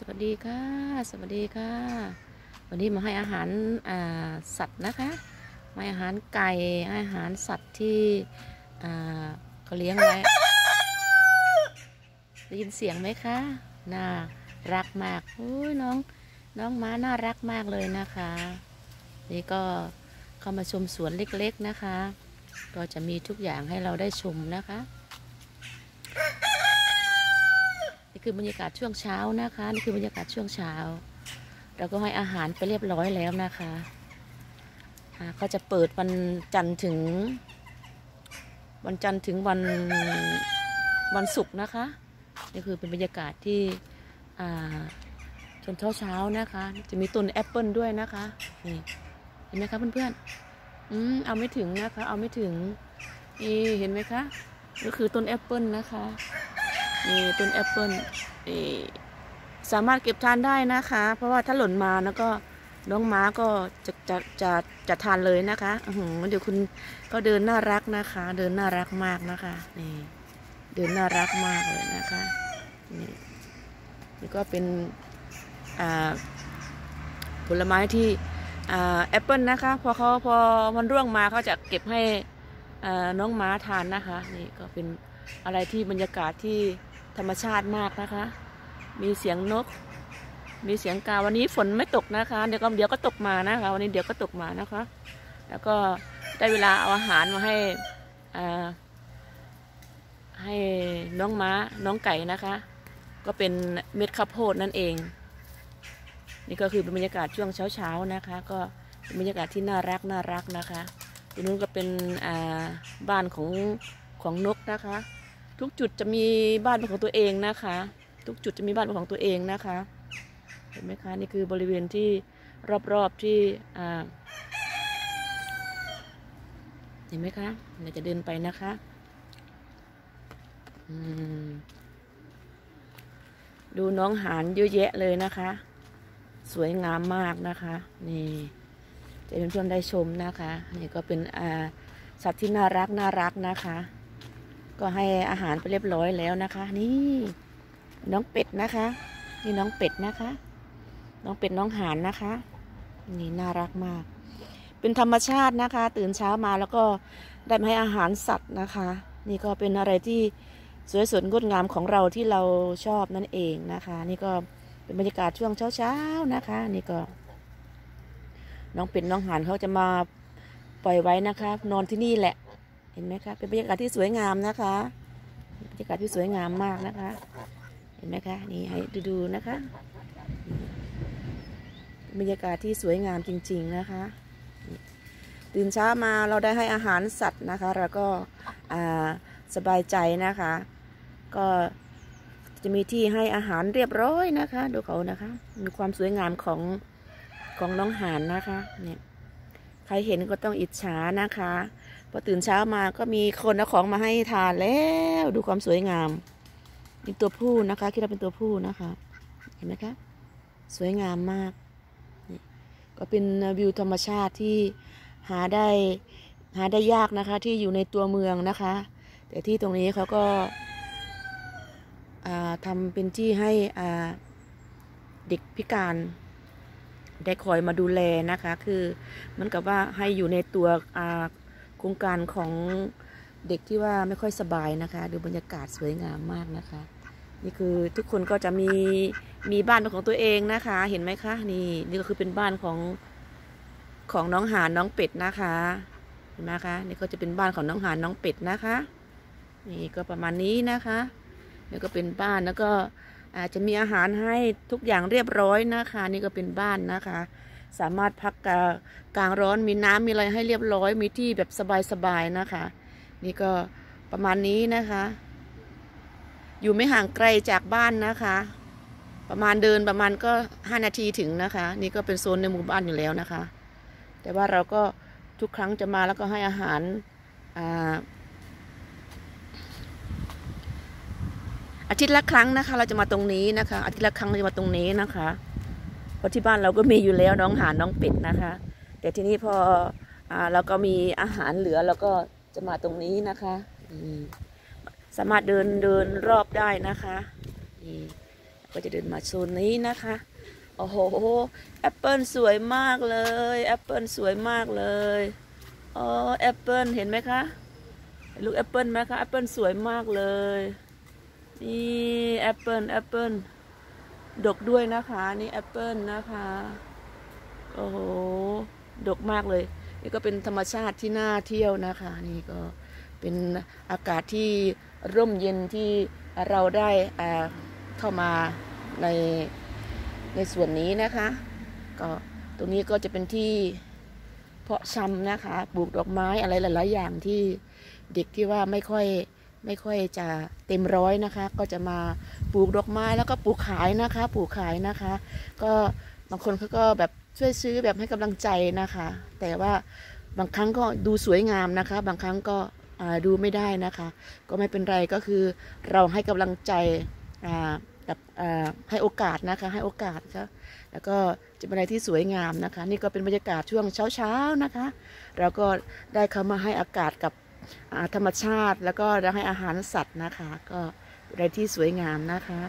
สวัสดีค่ะ สวัสดีค่ะ วันนี้มาให้อาหารสัตว์นะคะมาอาหารไก่อาหารสัตว์ที่เขาเลี้ยงไว้ได้ยินเสียงไหมคะน่ารักมากโอ้ยน้องน้องม้าน่ารักมากเลยนะคะ นี่ก็เข้ามาชมสวนเล็กๆนะคะ ก็จะมีทุกอย่างให้เราได้ชมนะคะ นี่ คือบรรยากาศช่วงเช้านะคะ นี่คือบรรยากาศช่วงเช้า เราก็ให้อาหารไปเรียบร้อยแล้วนะคะอ่าก็จะเปิดวันจันทร์ถึง วันจันทร์ถึงวันวันศุกร์นะคะนี่คือเป็นบรรยากาศที่อ่าชนเช้าเช้านะคะ จะมีต้นแอปเปิลด้วยนะคะนี่เห็นไหมคะเพื่อนๆอืมเอาไม่ถึงนะคะ เอาไม่ถึงนี่เห็นไหมคะก็คือต้นแอปเปิลนะคะ นี่ต้นแอปเปิลนี่สามารถเก็บทานได้นะคะ เพราะว่าถ้าหล่นมาแล้วก็น้องม้าก็จะจะจะจะทานเลยนะคะอือหือเดี๋ยวคุณก็เดินน่ารักนะคะ เดินน่ารักมากนะคะนี่เดินน่ารักมากเลยนะคะนี่นี่ก็เป็นอ่าผลไม้ที่แอปเปิลนะคะ พอเขาพอมันร่วงมาเขาจะเก็บให้น้องม้าทานนะคะ นี่ก็เป็นอะไรที่บรรยากาศที่ ธรรมชาติมากนะคะ มีเสียงนก มีเสียงกาวันนี้ฝนไม่ตกนะคะ เดี๋ยวก็เดี๋ยวก็ตกมานะคะ วันนี้เดี๋ยวก็ตกมานะคะ แล้วก็ได้เวลาเอาอาหารมาให้ให้น้องม้าน้องไก่นะคะ ก็เป็นเม็ดข้าวโพดนั่นเอง นี่ก็คือเป็นบรรยากาศช่วงเช้าๆนะคะ ก็เป็นบรรยากาศที่น่ารักน่ารักนะคะตรงนู้นก็เป็นบ้านของของนกนะคะ ทุกจุดจะมีบ้านเป็นของตัวเองนะคะ ทุกจุดจะมีบ้านเป็นของตัวเองนะคะ เห็นไหมคะนี่คือบริเวณที่รอบๆที่อ่าเห็นไหมคะเดี๋ยวจะเดินไปนะคะดูน้องหานเยอะแยะเลยนะคะ สวยงามมากนะคะ นี่จะเป็นเพื่อนๆได้ชมนะคะ นี่ก็เป็นสัตว์ที่น่ารักน่ารักนะคะ ก็ให้อาหารไปเรียบร้อยแล้วนะคะ นี่น้องเป็ดนะคะ นี่น้องเป็ดนะคะ น้องเป็ดน้องหานนะคะ นี่น่ารักมาก เป็นธรรมชาตินะคะ ตื่นเช้ามาแล้วก็ได้มาให้อาหารสัตว์นะคะ นี่ก็เป็นอะไรที่สวยสดงดงามของเราที่เราชอบนั่นเองนะคะ นี่ก็เป็นบรรยากาศช่วงเช้าๆนะคะ นี่ก็น้องเป็ดน้องหานเขาจะมาปล่อยไว้นะคะ นอนที่นี่แหละ เห็นไหมคะ เป็นบรรยากาศที่สวยงามนะคะ บรรยากาศที่สวยงามมากนะคะ เห็นไหมคะ นี่ให้ดูๆนะคะ บรรยากาศที่สวยงามจริง ๆนะคะ ตื่นเช้ามาเราได้ให้อาหารสัตว์นะคะ แล้วก็สบายใจนะคะ ก็จะมีที่ให้อาหารเรียบร้อยนะคะ ดูเขานะคะ มีความสวยงามของของน้องหานนะคะ เนี่ย ใครเห็นก็ต้องอิจฉานะคะ อตื่นเช้ามาก็มีคนเอาของมาให้ทานแล้วดูความสวยงามเป็นตัวผู้นะคะคิดว่าเป็นตัวผู้นะคะ เห็นไหมคะ สวยงามมากนี่ก็เป็นวิวธรรมชาติที่หาได้หาได้ยากนะคะ ที่อยู่ในตัวเมืองนะคะ แต่ที่ตรงนี้เขาก็าทำเป็นที่ให้เด็กพิการได้คอยมาดูแลนะคะ คือเหมันกับว่าให้อยู่ในตัว รงการของเด็กที่ว่าไม่ค่อยสบายนะคะ ดูบรรยากาศสวยงามมากนะคะ นี่คือทุกคนก็จะมีมีบ้านเป็นของตัวเองนะคะ เห็นไหมคะ นี่นี่ก็คือเป็นบ้านของของน้องหานน้องเป็ดนะคะเห็นไหมคะนี่ก็จะเป็นบ้านของน้องหานน้องเป็ดนะคะ นี่ก็ประมาณนี้นะคะนี่ก็เป็นบ้านแล้วก็อาจจะมีอาหารให้ทุกอย่างเรียบร้อยนะคะ นี่ก็เป็นบ้านนะคะ สามารถพักกลางร้อนมีน้ำมีอะไรให้เรียบร้อย มีที่แบบสบายๆนะคะ นี่ก็ประมาณนี้นะคะ อยู่ไม่ห่างไกลจากบ้านนะคะ ประมาณเดินประมาณก็ห้านาทีถึงนะคะ นี่ก็เป็นโซนในหมู่บ้านอยู่แล้วนะคะ แต่ว่าเราก็ทุกครั้งจะมาแล้วก็ให้อาหารอาอาทิตย์ละครั้งนะคะ เราจะมาตรงนี้นะคะ อาทิตย์ละครั้งเราจะมาตรงนี้นะคะ ราะที่บ้านเราก็มีอยู่แล้วน้องหานน้องเป็ดนะคะ แต่ทีนี้พออเราก็มีอาหารเหลือเราก็จะมาตรงนี้นะคะสามารถเดินเดินรอบได้นะคะก็จะเดินมาโซนนี้นะคะโอ้โหแอปเปิลสวยมากเลยแอปเปิลสวยมากเลยอ๋อแอปเปิลเห็นไหมคะลูกแอปเปิลไหมคะแอปเปิลสวยมากเลยนี่แอปเปิลแอปเปิล ดกด้วยนะคะ นี่แอปเปิลนะคะ โอ้โห ดกมากเลย นี่ก็เป็นธรรมชาติที่น่าเที่ยวนะคะ นี่ก็เป็นอากาศที่ร่มเย็นที่เราได้เข้ามาในในส่วนนี้นะคะ ก็ตรงนี้ก็จะเป็นที่เพาะชำนะคะ ปลูกดอกไม้อะไรหลาย ๆ อย่างที่เด็กที่ว่าไม่ค่อย ไม่ค่อยจะเต็มร้อยนะคะ ก็จะมาปลูกดอกไม้แล้วก็ปลูกขายนะคะ ปลูกขายนะคะ ก็บางคนเขาก็แบบช่วยซื้อแบบให้กำลังใจนะคะ แต่ว่าบางครั้งก็ดูสวยงามนะคะ บางครั้งก็ดูไม่ได้นะคะ ก็ไม่เป็นไรก็คือเราให้กำลังใจอ่ากับให้โอกาสนะคะให้โอกาสค่ะแล้วก็จะเป็นอะไรที่สวยงามนะคะ นี่ก็เป็นบรรยากาศช่วงเช้าๆนะคะ เราก็ได้เข้ามาให้อากาศกับ ธรรมชาติแล้วก็ได้ให้อาหารสัตว์นะคะ ก็เป็นอะไรที่สวยงามนะคะ